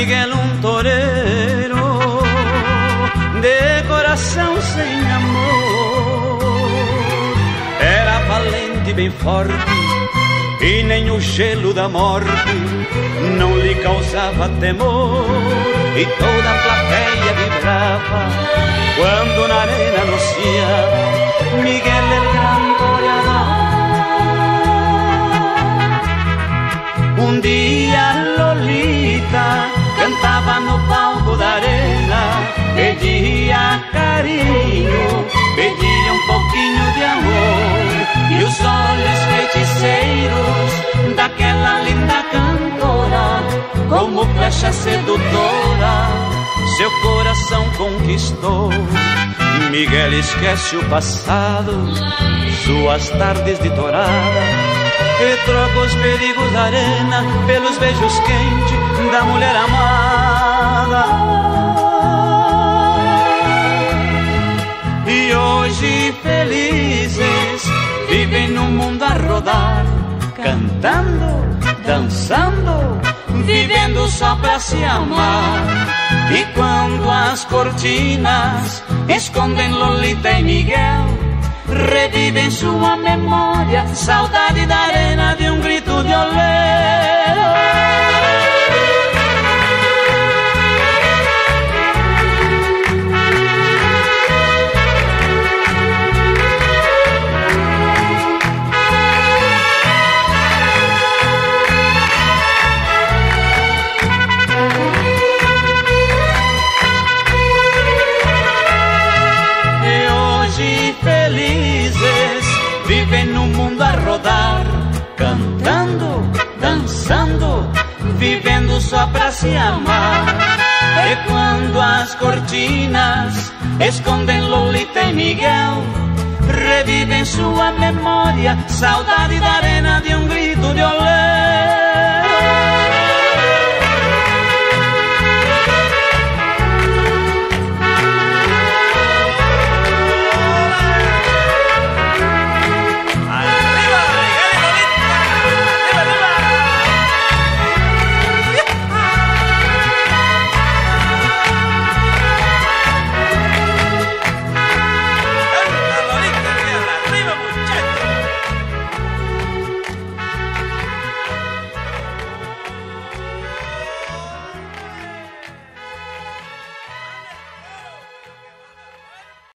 Miguel um torero de coração sem amor. Era valente e bem forte e nem o gelo da morte não lhe causava temor. E toda a plateia vibrava quando na arena anunciava Miguel el Gran Goleador. Um dia Lolita cantava no palco da arena, pedia carinho, pedia um pouquinho de amor e os olhos feiticeiros daquela linda cantora, como flecha sedutora, seu coração conquistou. Miguel esquece o passado, suas tardes de e troca os perigos da arena pelos beijos quentes da mulher amada. E hoje felizes vivem no mundo a rodar, cantando, dançando, vivendo só pra se amar. E quando as cortinas escondem Lolita e Miguel, revivem sua memória, saudade da arena de um grito de olé. Vivem no mundo a rodar, cantando, dançando, vivendo só pra se amar. E quando as cortinas escondem Lolita e Miguel, revivem sua memória, saudade da arena de um grito de olé.